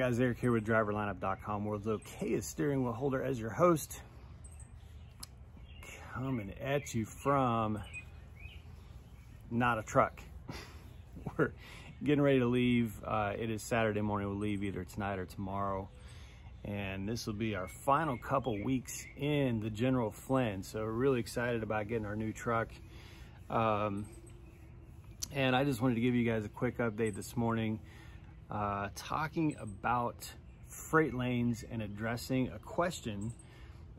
guys? Eric here with driverlineup.com, world's okayest steering wheel holder as your host. Coming at you from not a truck. We're getting ready to leave. Uh, it is Saturday morning. We'll leave either tonight or tomorrow. And this will be our final couple weeks in the General Flynn. So we're really excited about getting our new truck. Um, and I just wanted to give you guys a quick update this morning uh, talking about freight lanes and addressing a question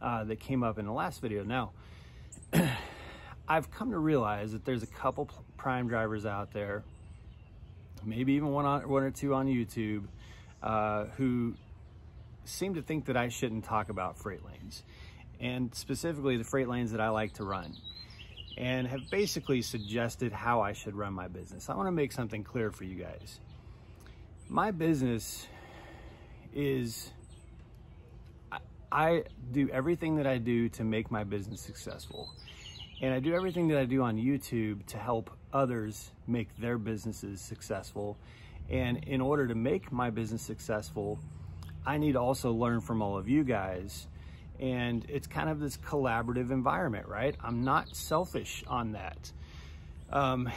uh, that came up in the last video. Now, I've come to realize that there's a couple prime drivers out there, maybe even one, on, one or two on YouTube, uh, who seem to think that I shouldn't talk about freight lanes and specifically the freight lanes that I like to run and have basically suggested how I should run my business. I want to make something clear for you guys my business is I do everything that I do to make my business successful. And I do everything that I do on YouTube to help others make their businesses successful. And in order to make my business successful, I need to also learn from all of you guys. And it's kind of this collaborative environment, right? I'm not selfish on that. Um,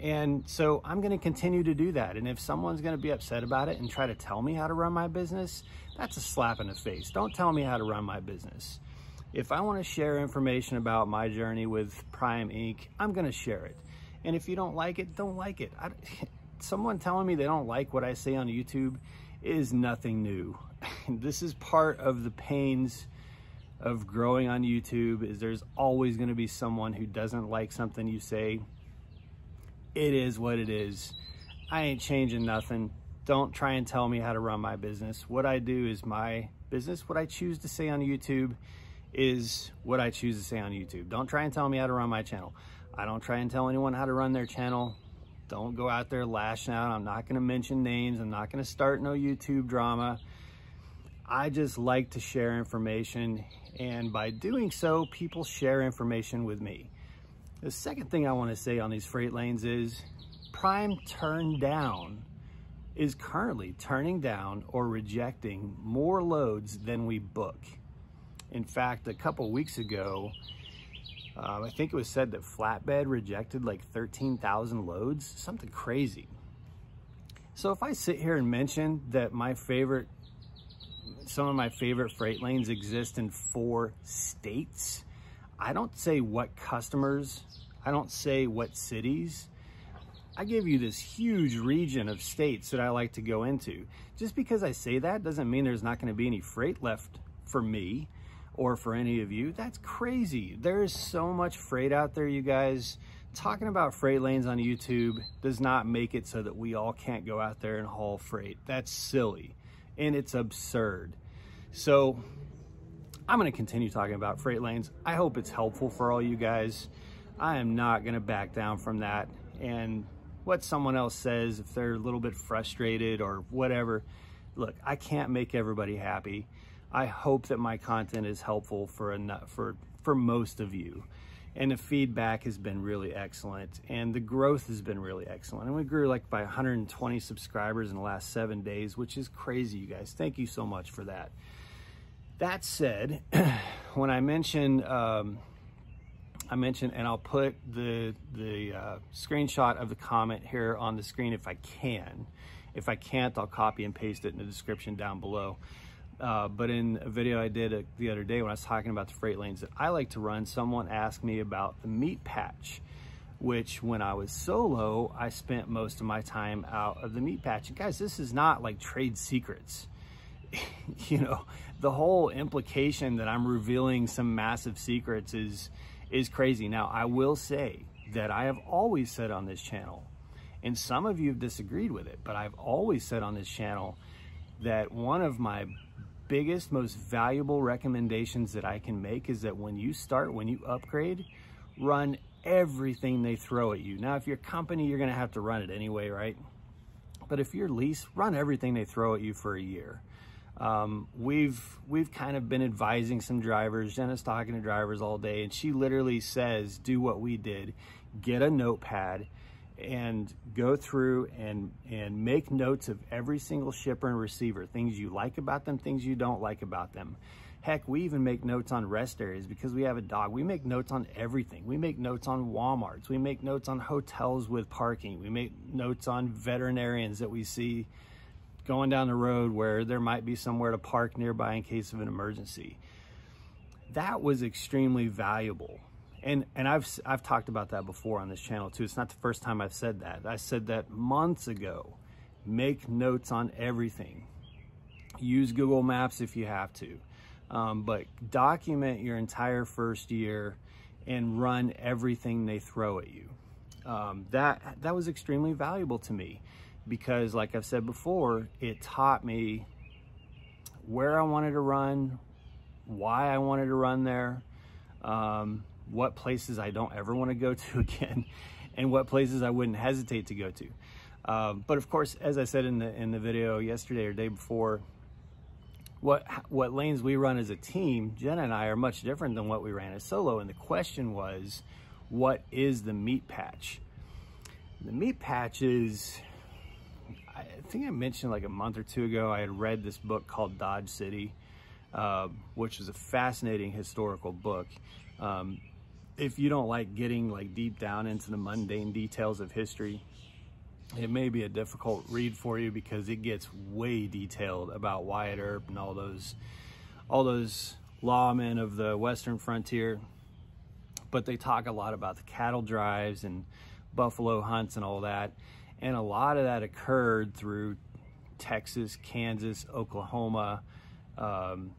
and so I'm going to continue to do that. And if someone's going to be upset about it and try to tell me how to run my business, that's a slap in the face. Don't tell me how to run my business. If I want to share information about my journey with Prime Inc., I'm going to share it. And if you don't like it, don't like it. I, someone telling me they don't like what I say on YouTube is nothing new. this is part of the pains of growing on YouTube is there's always going to be someone who doesn't like something you say it is what it is. I ain't changing nothing. Don't try and tell me how to run my business. What I do is my business. What I choose to say on YouTube is what I choose to say on YouTube. Don't try and tell me how to run my channel. I don't try and tell anyone how to run their channel. Don't go out there lashing out. I'm not going to mention names. I'm not going to start no YouTube drama. I just like to share information. And by doing so, people share information with me. The second thing I want to say on these freight lanes is prime turn down is currently turning down or rejecting more loads than we book. In fact, a couple weeks ago, uh, I think it was said that flatbed rejected like 13,000 loads, something crazy. So if I sit here and mention that my favorite, some of my favorite freight lanes exist in four states, I don't say what customers, I don't say what cities. I give you this huge region of states that I like to go into. Just because I say that doesn't mean there's not going to be any freight left for me or for any of you. That's crazy. There is so much freight out there, you guys. Talking about freight lanes on YouTube does not make it so that we all can't go out there and haul freight. That's silly and it's absurd. So I'm going to continue talking about freight lanes. I hope it's helpful for all you guys. I am not going to back down from that. And what someone else says, if they're a little bit frustrated or whatever, look, I can't make everybody happy. I hope that my content is helpful for enough, for for most of you. And the feedback has been really excellent and the growth has been really excellent. And we grew like by 120 subscribers in the last seven days, which is crazy, you guys. Thank you so much for that. That said, when I mention, um, I mentioned, and I'll put the, the uh, screenshot of the comment here on the screen if I can. If I can't, I'll copy and paste it in the description down below. Uh, but in a video I did uh, the other day when I was talking about the freight lanes that I like to run, someone asked me about the meat patch, which when I was solo, I spent most of my time out of the meat patch. And guys, this is not like trade secrets. you know, the whole implication that I'm revealing some massive secrets is, is crazy. Now, I will say that I have always said on this channel, and some of you have disagreed with it, but I've always said on this channel that one of my biggest, most valuable recommendations that I can make is that when you start, when you upgrade, run everything they throw at you. Now, if you're company, you're gonna have to run it anyway, right? But if you're lease, run everything they throw at you for a year. Um, we've we've kind of been advising some drivers. Jenna's talking to drivers all day, and she literally says, "Do what we did: get a notepad and go through and and make notes of every single shipper and receiver things you like about them things you don't like about them. Heck we even make notes on rest areas because we have a dog. We make notes on everything. We make notes on walmarts. We make notes on hotels with parking. We make notes on veterinarians that we see going down the road where there might be somewhere to park nearby in case of an emergency that was extremely valuable and and I've I've talked about that before on this channel too. It's not the first time I've said that. I said that months ago. Make notes on everything. Use Google Maps if you have to, um, but document your entire first year and run everything they throw at you. Um, that that was extremely valuable to me because, like I've said before, it taught me where I wanted to run, why I wanted to run there. Um, what places I don't ever want to go to again and what places I wouldn't hesitate to go to. Um, but of course, as I said in the in the video yesterday or day before, what what lanes we run as a team, Jenna and I are much different than what we ran as solo. And the question was, what is the meat patch? The meat patch is, I think I mentioned like a month or two ago, I had read this book called Dodge City, uh, which is a fascinating historical book. Um, if you don't like getting like deep down into the mundane details of history, it may be a difficult read for you because it gets way detailed about Wyatt Earp and all those all those lawmen of the western frontier. But they talk a lot about the cattle drives and buffalo hunts and all that. And a lot of that occurred through Texas, Kansas, Oklahoma, um,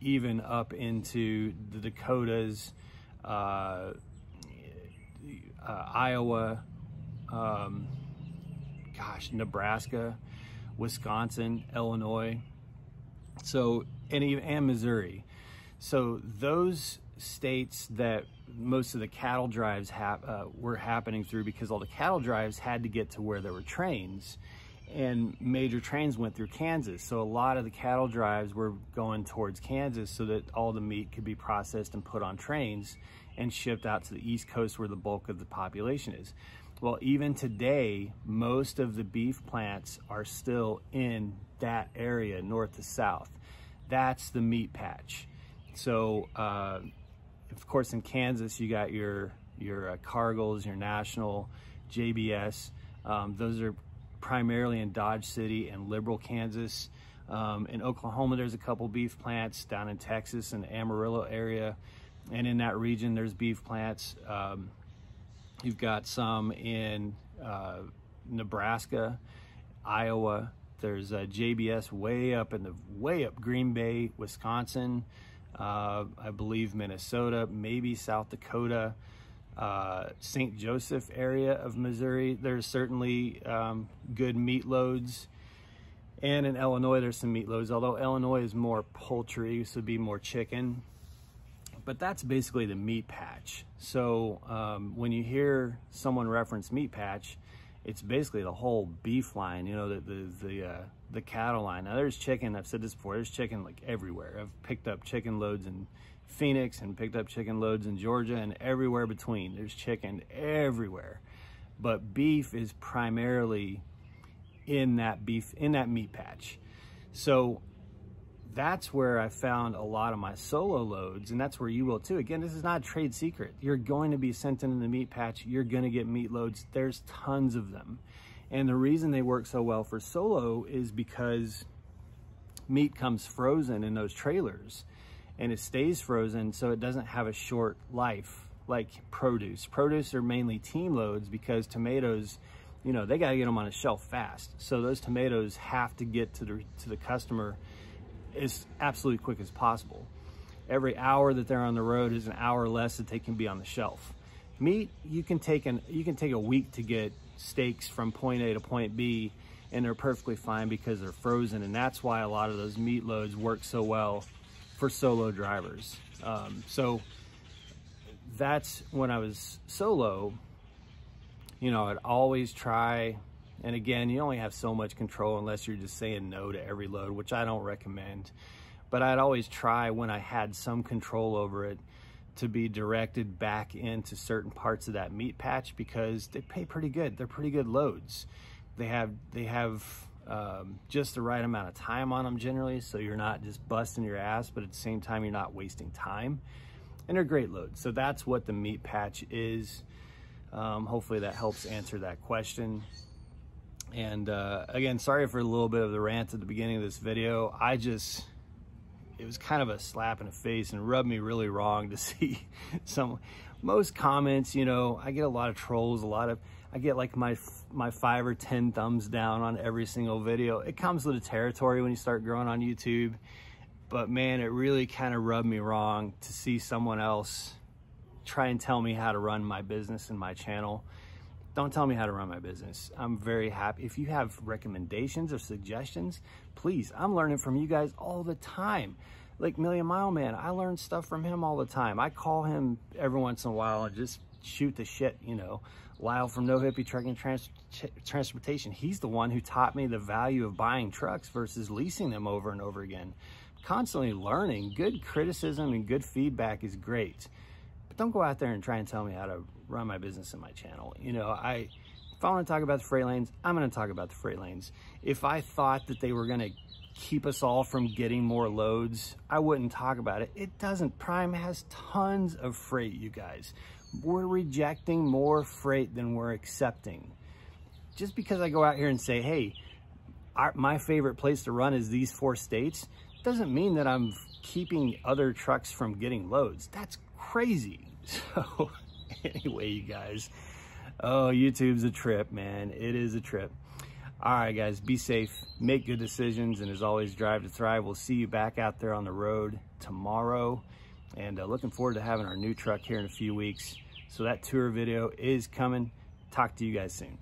even up into the Dakotas, uh, uh, Iowa, um, gosh, Nebraska, Wisconsin, Illinois, so and and Missouri. So those states that most of the cattle drives hap, uh, were happening through because all the cattle drives had to get to where there were trains and major trains went through Kansas. So a lot of the cattle drives were going towards Kansas so that all the meat could be processed and put on trains and shipped out to the East Coast where the bulk of the population is. Well, even today, most of the beef plants are still in that area, north to south. That's the meat patch. So, uh, of course, in Kansas, you got your your uh, Cargills, your National, JBS. Um, those are primarily in Dodge City and Liberal, Kansas. Um, in Oklahoma, there's a couple beef plants down in Texas and Amarillo area. And in that region, there's beef plants. Um, you've got some in uh, Nebraska, Iowa. There's a JBS way up in the way up Green Bay, Wisconsin. Uh, I believe Minnesota, maybe South Dakota uh, St. Joseph area of Missouri. There's certainly um, good meat loads. And in Illinois, there's some meat loads, although Illinois is more poultry, so be more chicken. But that's basically the meat patch. So um, when you hear someone reference meat patch, it's basically the whole beef line, you know, the the the, uh, the cattle line. Now there's chicken. I've said this before. There's chicken like everywhere. I've picked up chicken loads in Phoenix and picked up chicken loads in Georgia and everywhere between. There's chicken everywhere. But beef is primarily in that beef, in that meat patch. So that's where I found a lot of my solo loads, and that's where you will too. Again, this is not a trade secret. You're going to be sent into the meat patch. You're going to get meat loads. There's tons of them. And the reason they work so well for solo is because meat comes frozen in those trailers and it stays frozen so it doesn't have a short life like produce. Produce are mainly team loads because tomatoes, you know, they got to get them on a shelf fast. So those tomatoes have to get to the to the customer as absolutely quick as possible. Every hour that they're on the road is an hour less that they can be on the shelf. Meat, you can take an you can take a week to get steaks from point A to point B and they're perfectly fine because they're frozen and that's why a lot of those meat loads work so well for solo drivers. Um, so that's when I was solo, you know, I'd always try, and again, you only have so much control unless you're just saying no to every load, which I don't recommend. But I'd always try when I had some control over it to be directed back into certain parts of that meat patch because they pay pretty good. They're pretty good loads. They have they have um, just the right amount of time on them generally, so you're not just busting your ass, but at the same time you're not wasting time. And they're great loads. So that's what the meat patch is. Um, hopefully that helps answer that question. And uh, again, sorry for a little bit of the rant at the beginning of this video. I just it was kind of a slap in the face and rubbed me really wrong to see some most comments you know i get a lot of trolls a lot of i get like my my five or ten thumbs down on every single video. It comes with the territory when you start growing on youtube but man it really kind of rubbed me wrong to see someone else try and tell me how to run my business and my channel don't tell me how to run my business. I'm very happy. If you have recommendations or suggestions, please, I'm learning from you guys all the time. Like Million Mile Man, I learn stuff from him all the time. I call him every once in a while and just shoot the shit, you know. Lyle from No Hippie Trucking Trans Transportation, he's the one who taught me the value of buying trucks versus leasing them over and over again. Constantly learning, good criticism and good feedback is great. But don't go out there and try and tell me how to run my business in my channel. You know, I if I want to talk about the freight lanes, I'm going to talk about the freight lanes. If I thought that they were going to keep us all from getting more loads, I wouldn't talk about it. It doesn't. Prime has tons of freight, you guys. We're rejecting more freight than we're accepting. Just because I go out here and say, hey, our, my favorite place to run is these four states, doesn't mean that I'm keeping other trucks from getting loads. That's crazy. So anyway, you guys. Oh, YouTube's a trip, man. It is a trip. All right, guys, be safe, make good decisions, and as always, drive to thrive. We'll see you back out there on the road tomorrow. And uh, looking forward to having our new truck here in a few weeks. So that tour video is coming. Talk to you guys soon.